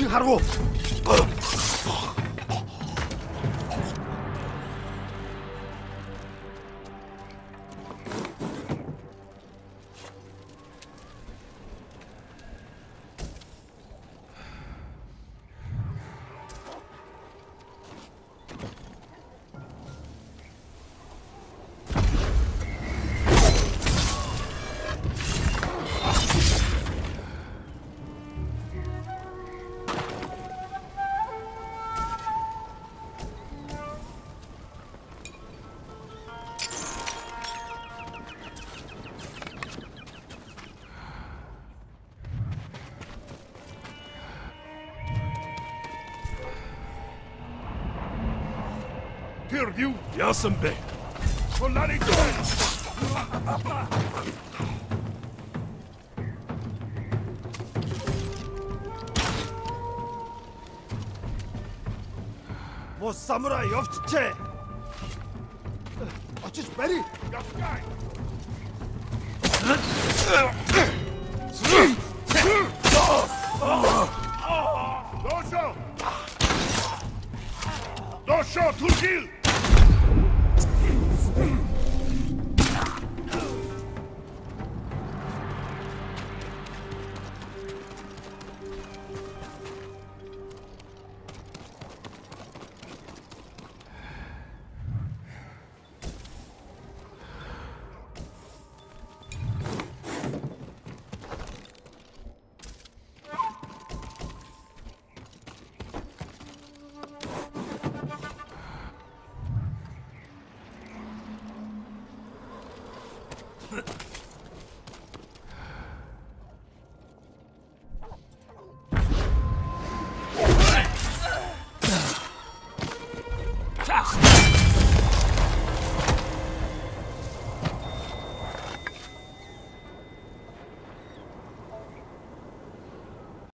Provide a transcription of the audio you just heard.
피칭하라고. pierdiu. Ja jsem Bek. Volare 뭐 사무라이 없지? 어찌 빨리! 가까이! 도쇼! 도쇼 둘길!